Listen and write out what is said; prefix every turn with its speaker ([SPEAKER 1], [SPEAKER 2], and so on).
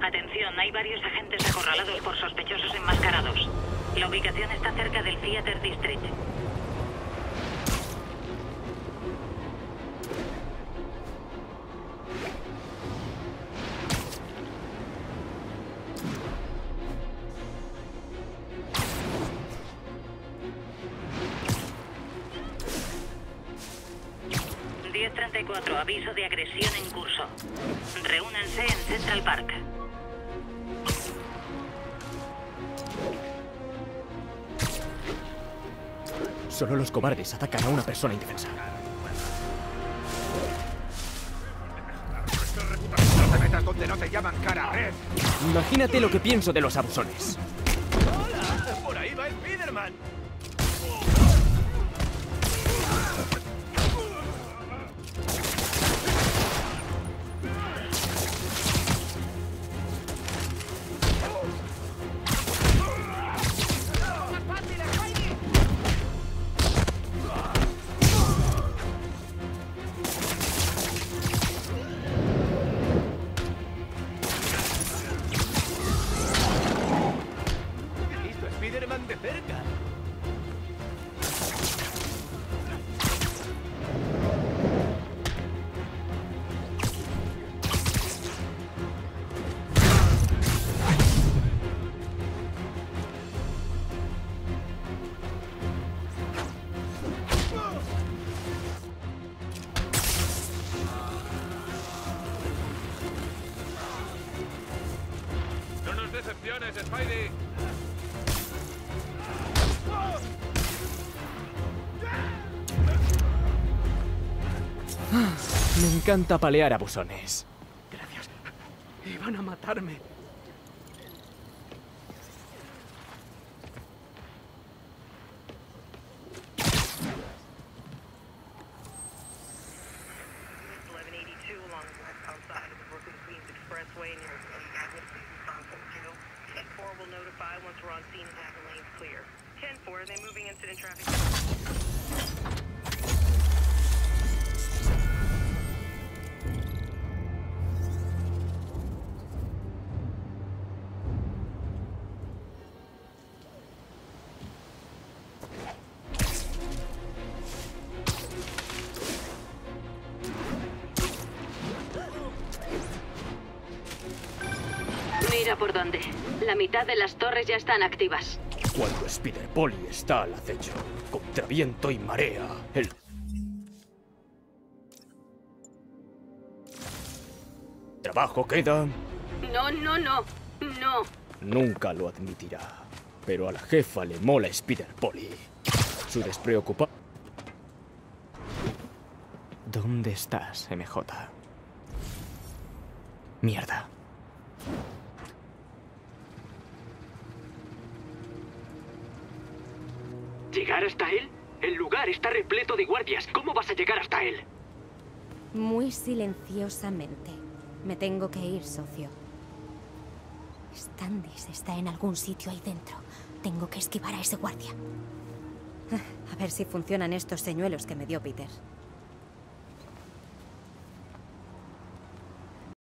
[SPEAKER 1] Atención, hay varios agentes acorralados por sospechosos enmascarados. La ubicación está cerca del Theater District. aviso de agresión en curso. Reúnanse en Central Park.
[SPEAKER 2] Solo los cobardes atacan a una persona indefensa.
[SPEAKER 3] donde no te llaman cara
[SPEAKER 2] Imagínate lo que pienso de los abusones. ¡Hola! Por ahí va Spiderman. Me encanta palear a buzones. Gracias. Iban a matarme.
[SPEAKER 4] notified once we're on scene and have the lanes clear. 10-4, then moving incident traffic.
[SPEAKER 5] por dónde. La mitad de las torres ya están activas.
[SPEAKER 2] Cuando Spider Polly está al acecho, contra viento y marea, el... Trabajo queda...
[SPEAKER 5] No, no, no. No.
[SPEAKER 2] Nunca lo admitirá. Pero a la jefa le mola Spider Polly. Su despreocupa... ¿Dónde estás, MJ? Mierda.
[SPEAKER 6] ¿Llegar hasta él? El lugar está repleto de guardias. ¿Cómo vas a llegar hasta él?
[SPEAKER 7] Muy silenciosamente. Me tengo que ir, socio. Standis está en algún sitio ahí dentro. Tengo que esquivar a ese guardia. A ver si funcionan estos señuelos que me dio Peter.